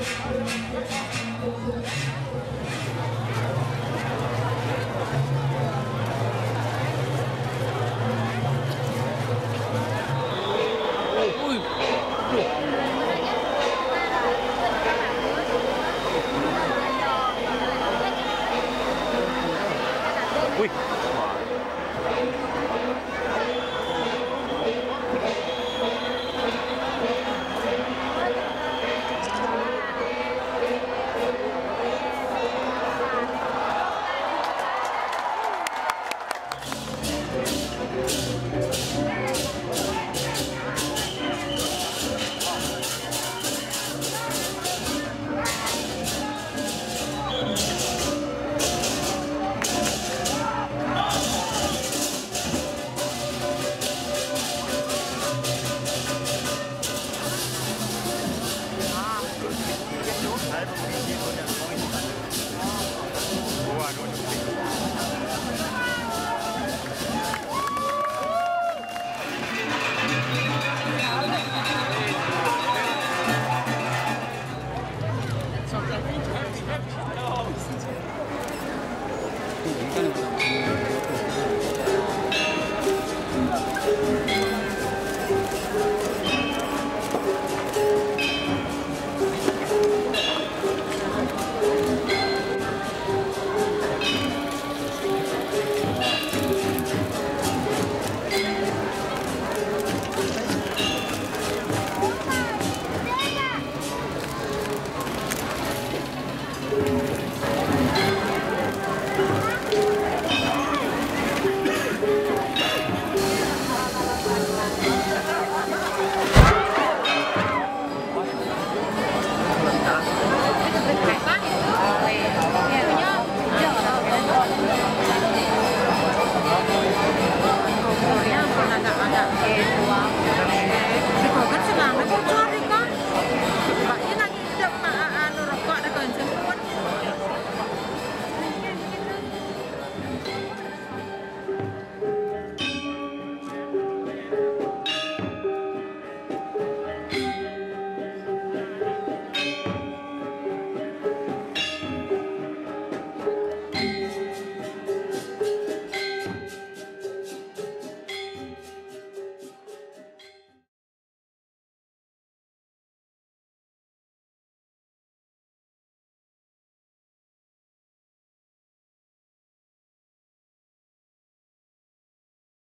I'm gonna go get some food.